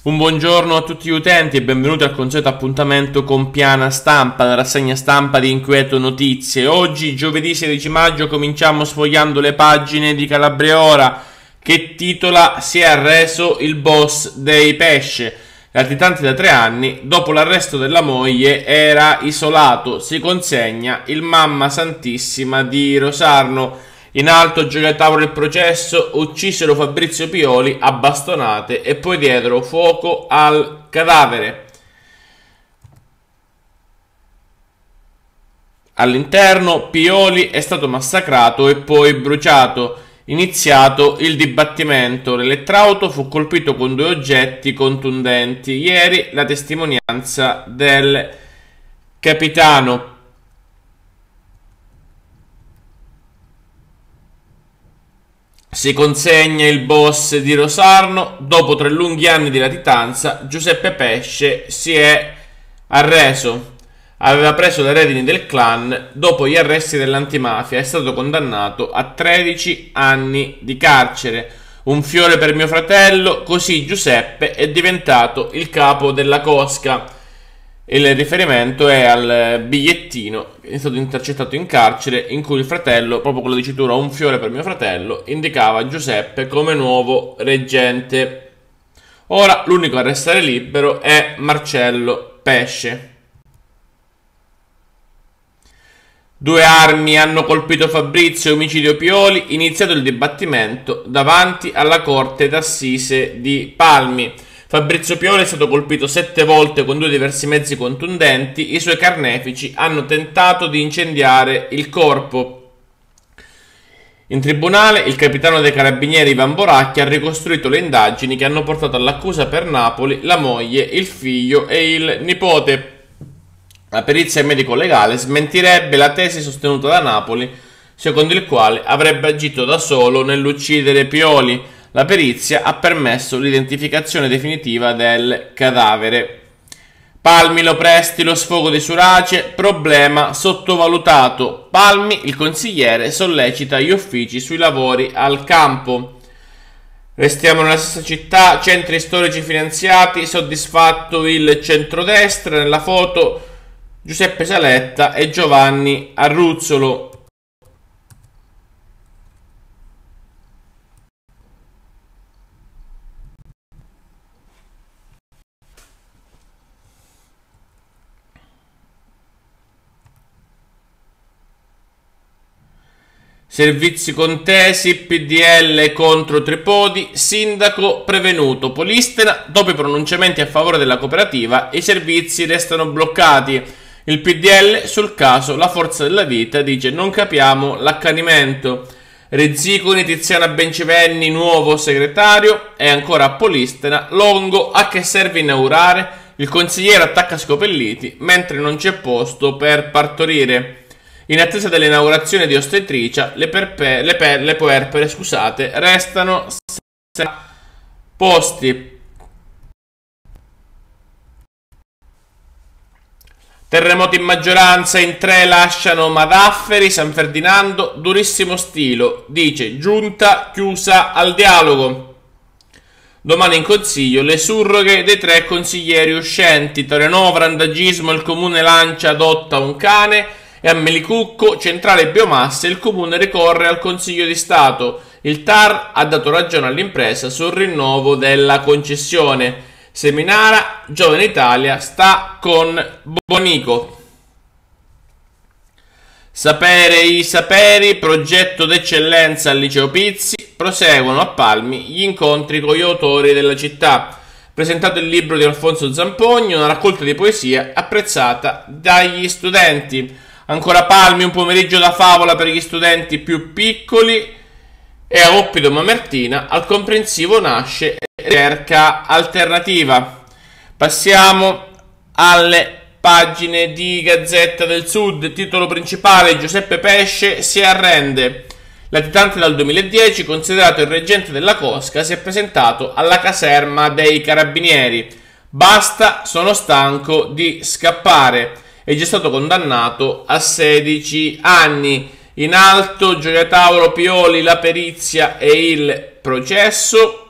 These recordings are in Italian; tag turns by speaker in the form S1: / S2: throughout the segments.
S1: Un buongiorno a tutti gli utenti e benvenuti al consueto appuntamento con Piana Stampa, la rassegna stampa di Inquieto Notizie. Oggi, giovedì 16 maggio, cominciamo sfogliando le pagine di Calabria che titola Si è arreso il boss dei pesce. Latitante da tre anni, dopo l'arresto della moglie, era isolato. Si consegna il Mamma Santissima di Rosarno. In alto gioca a tavolo il processo, uccisero Fabrizio Pioli a bastonate e poi diedero fuoco al cadavere. All'interno Pioli è stato massacrato e poi bruciato. Iniziato il dibattimento, l'elettrauto fu colpito con due oggetti contundenti. Ieri la testimonianza del capitano Si consegna il boss di Rosarno. Dopo tre lunghi anni di latitanza, Giuseppe Pesce si è arreso. Aveva preso le redini del clan dopo gli arresti dell'antimafia. È stato condannato a 13 anni di carcere. Un fiore per mio fratello, così Giuseppe è diventato il capo della cosca. Il riferimento è al bigliettino che è stato intercettato in carcere in cui il fratello, proprio con la dicitura un fiore per mio fratello, indicava Giuseppe come nuovo reggente. Ora l'unico a restare libero è Marcello Pesce. Due armi hanno colpito Fabrizio e omicidio Pioli, iniziato il dibattimento davanti alla corte d'assise di Palmi. Fabrizio Pioli è stato colpito sette volte con due diversi mezzi contundenti. I suoi carnefici hanno tentato di incendiare il corpo. In tribunale, il capitano dei carabinieri Ivan Boracchi ha ricostruito le indagini che hanno portato all'accusa per Napoli la moglie, il figlio e il nipote. La perizia medico-legale smentirebbe la tesi sostenuta da Napoli, secondo il quale avrebbe agito da solo nell'uccidere Pioli. La perizia ha permesso l'identificazione definitiva del cadavere. Palmi lo presti lo sfogo di Surace, problema sottovalutato. Palmi, il consigliere, sollecita gli uffici sui lavori al campo. Restiamo nella stessa città, centri storici finanziati, soddisfatto il centrodestra, nella foto Giuseppe Saletta e Giovanni Arruzzolo. Servizi contesi, PDL contro Tripodi, sindaco prevenuto. Polistena, dopo i pronunciamenti a favore della cooperativa, i servizi restano bloccati. Il PDL sul caso La Forza della Vita dice non capiamo l'accanimento. Rezziconi, Tiziana Bencivenni, nuovo segretario, e ancora a Polistena. Longo, a che serve inaugurare? Il consigliere attacca Scopelliti, mentre non c'è posto per partorire. In attesa dell'inaugurazione di ostetricia, le, perpe- le, per- le puerpere scusate, restano senza posti. Terremoti in maggioranza, in tre lasciano Madafferi, San Ferdinando, durissimo stilo, dice giunta chiusa al dialogo. Domani in consiglio le surroghe dei tre consiglieri uscenti, Torino, Randagismo, il comune lancia adotta un cane, e a Melicucco, centrale biomasse, il comune ricorre al Consiglio di Stato. Il TAR ha dato ragione all'impresa sul rinnovo della concessione. Seminara, Giovane Italia, sta con Bonico. Sapere i saperi, progetto d'eccellenza al liceo Pizzi, proseguono a Palmi gli incontri con gli autori della città. Presentato il libro di Alfonso Zampogni, una raccolta di poesie apprezzata dagli studenti. Ancora Palmi, un pomeriggio da favola per gli studenti più piccoli. E a Oppido Mamertina al comprensivo nasce ricerca alternativa. Passiamo alle pagine di Gazzetta del Sud. Titolo principale: Giuseppe Pesce si arrende. Latitante dal 2010, considerato il reggente della Cosca, si è presentato alla caserma dei carabinieri. Basta, sono stanco di scappare è già stato condannato a 16 anni. In alto Gioia Tauro Pioli, la perizia e il processo.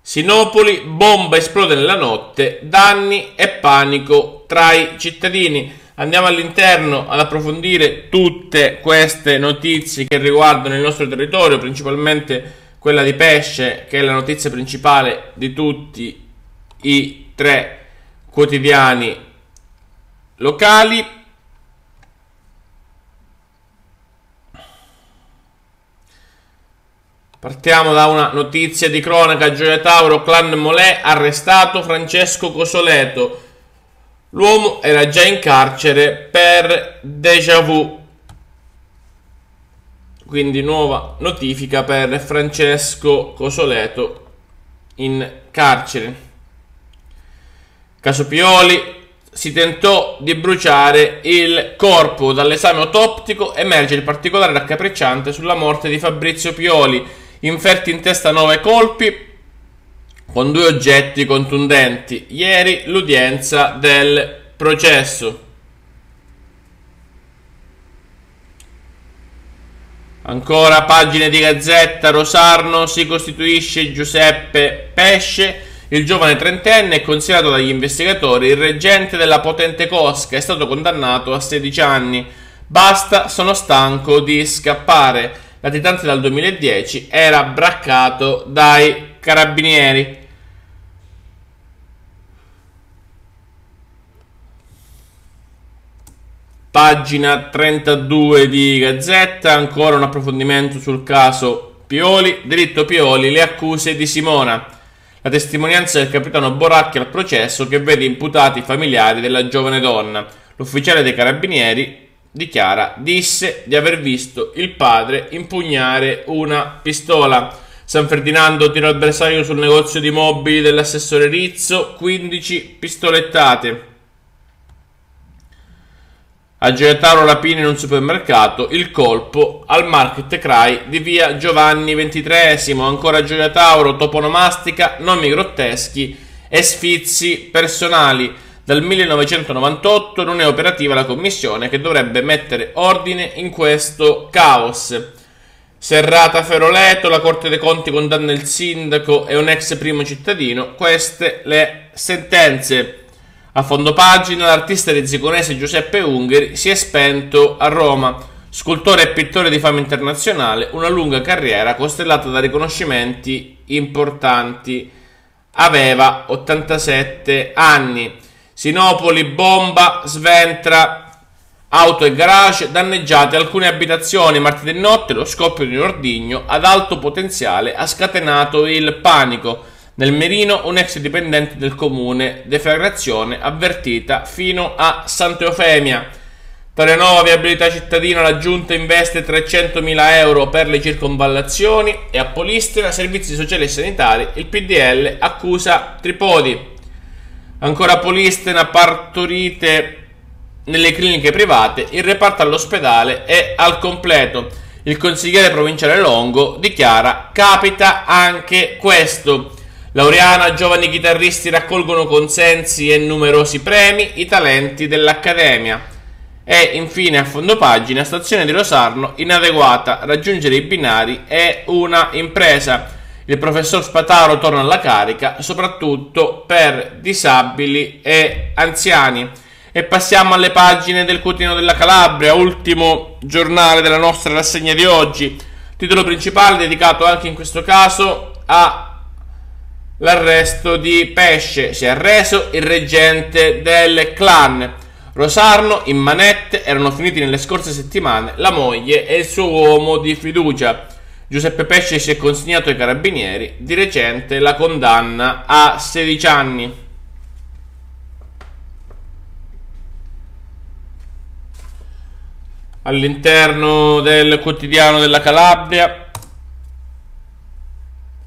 S1: Sinopoli, bomba esplode nella notte, danni e panico tra i cittadini. Andiamo all'interno ad approfondire tutte queste notizie che riguardano il nostro territorio, principalmente quella di pesce, che è la notizia principale di tutti i tre quotidiani locali. Partiamo da una notizia di cronaca. Gioia Tauro, clan Molè, arrestato Francesco Cosoleto. L'uomo era già in carcere per déjà vu. Quindi nuova notifica per Francesco Cosoleto in carcere. Caso Pioli, si tentò di bruciare il corpo. Dall'esame autoptico emerge il particolare raccapricciante sulla morte di Fabrizio Pioli inferti in testa 9 colpi con due oggetti contundenti. Ieri l'udienza del processo. Ancora pagine di Gazzetta, Rosarno si costituisce Giuseppe Pesce, il giovane trentenne è considerato dagli investigatori il reggente della potente cosca, è stato condannato a 16 anni. Basta, sono stanco di scappare latitante dal 2010, era braccato dai carabinieri. Pagina 32 di Gazzetta, ancora un approfondimento sul caso Pioli, diritto Pioli, le accuse di Simona. La testimonianza del capitano Boracchi al processo che vede imputati i familiari della giovane donna. L'ufficiale dei carabinieri dichiara disse di aver visto il padre impugnare una pistola. San Ferdinando tirò il bersaglio sul negozio di mobili dell'assessore Rizzo, 15 pistolettate. A Gioiataro rapina in un supermercato, il colpo al Market Cry di via Giovanni XXIII, ancora Gioiatauro, toponomastica, nomi grotteschi e sfizi personali. Dal 1998 non è operativa la commissione che dovrebbe mettere ordine in questo caos. Serrata Feroleto, la Corte dei Conti condanna il sindaco e un ex primo cittadino. Queste le sentenze. A fondo pagina, l'artista rizziconese Giuseppe Ungheri si è spento a Roma. Scultore e pittore di fama internazionale, una lunga carriera costellata da riconoscimenti importanti. Aveva 87 anni. Sinopoli, bomba, sventra, auto e garage, danneggiate alcune abitazioni martedì notte, lo scoppio di un ordigno ad alto potenziale ha scatenato il panico. Nel Merino un ex dipendente del comune, deflagrazione avvertita fino a Sant'Eufemia. Tarenova, viabilità cittadina, la giunta investe 300.000 euro per le circonvallazioni e a Polistena, servizi sociali e sanitari, il PDL accusa Tripodi. Ancora Polistena partorite nelle cliniche private, il reparto all'ospedale è al completo. Il consigliere provinciale Longo dichiara capita anche questo. Laureana, giovani chitarristi raccolgono consensi e numerosi premi, i talenti dell'Accademia. E infine a fondo pagina, stazione di Rosarno, inadeguata, raggiungere i binari è una impresa. Il professor Spataro torna alla carica, soprattutto per disabili e anziani. E passiamo alle pagine del quotidiano della Calabria, ultimo giornale della nostra rassegna di oggi. Titolo principale dedicato anche in questo caso all'arresto di Pesce. Si è arreso il reggente del clan. Rosarno in manette erano finiti nelle scorse settimane la moglie e il suo uomo di fiducia. Giuseppe Pesce si è consegnato ai carabinieri, di recente la condanna a 16 anni. All'interno del quotidiano della Calabria,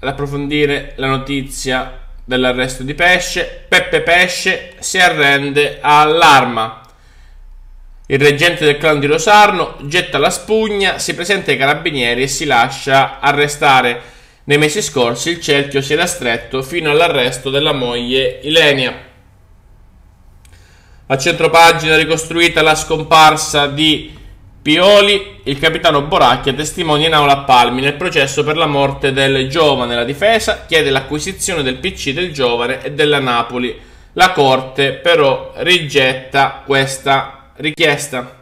S1: ad approfondire la notizia dell'arresto di Pesce, Peppe Pesce si arrende all'arma. Il reggente del clan di Rosarno getta la spugna, si presenta ai carabinieri e si lascia arrestare. Nei mesi scorsi il cerchio si era stretto fino all'arresto della moglie Ilenia. A centropagina ricostruita la scomparsa di Pioli, il capitano Boracchia testimonia in aula a Palmi nel processo per la morte del giovane. La difesa chiede l'acquisizione del PC del giovane e della Napoli. La Corte però rigetta questa richiesta.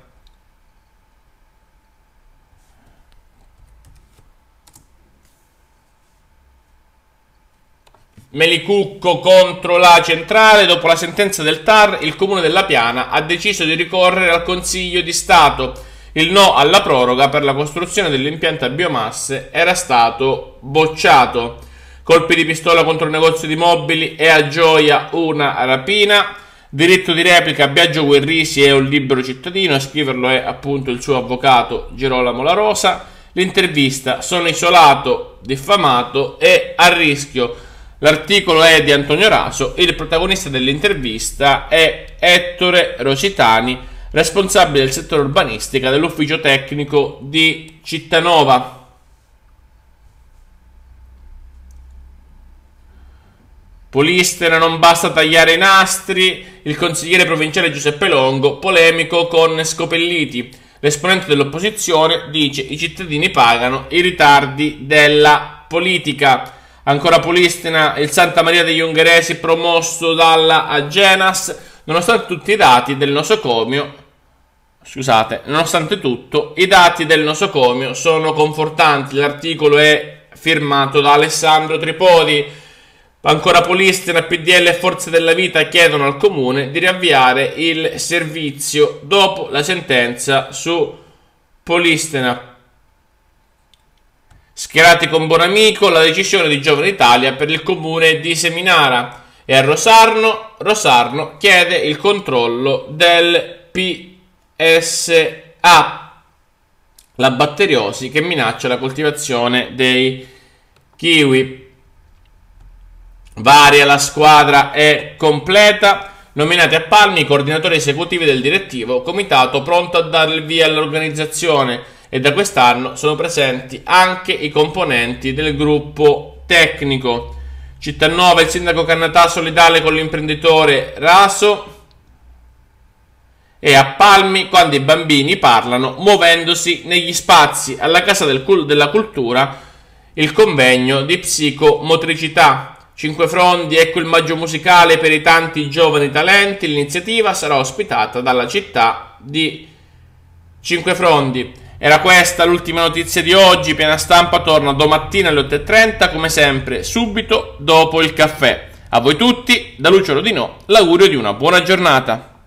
S1: Melicucco contro la centrale. Dopo la sentenza del TAR, il comune della Piana ha deciso di ricorrere al Consiglio di Stato. Il no alla proroga per la costruzione dell'impianto a biomasse era stato bocciato. Colpi di pistola contro il negozio di mobili e a Gioia una rapina. Diritto di replica Biagio Guerrisi è un libero cittadino, a scriverlo è appunto il suo avvocato Girolamo La Rosa. L'intervista sono isolato, diffamato e a rischio L'articolo è di Antonio Raso il protagonista dell'intervista è Ettore Rositani, responsabile del settore urbanistica dell'ufficio tecnico di Cittanova. Polistena non basta tagliare i nastri, il consigliere provinciale Giuseppe Longo, polemico con Scopelliti. L'esponente dell'opposizione dice i cittadini pagano i ritardi della politica. Ancora Polistina, il Santa Maria degli Ungheresi promosso dalla Agenas, nonostante tutti i dati del nosocomio, scusate, nonostante tutto, i dati del nosocomio sono confortanti. L'articolo è firmato da Alessandro Tripodi. Ancora Polistina, PDL e Forze della Vita chiedono al comune di riavviare il servizio dopo la sentenza su Polistina. Schierati con buon amico la decisione di Giovane Italia per il comune di Seminara e a Rosarno, Rosarno chiede il controllo del PSA, la batteriosi che minaccia la coltivazione dei kiwi. Varia la squadra è completa. Nominati a Palmi i coordinatori esecutivi del direttivo, comitato pronto a dare il via all'organizzazione e da quest'anno sono presenti anche i componenti del gruppo tecnico. Cittanova, il sindaco Cannatà solidale con l'imprenditore Raso e a Palmi quando i bambini parlano muovendosi negli spazi alla Casa del Cul- della Cultura il convegno di psicomotricità. Cinque frondi, ecco il maggio musicale per i tanti giovani talenti. L'iniziativa sarà ospitata dalla città di Cinque Frondi. Era questa l'ultima notizia di oggi, piena stampa torna domattina alle 8.30 come sempre, subito dopo il caffè. A voi tutti, da Lucio Rodino, l'augurio di una buona giornata.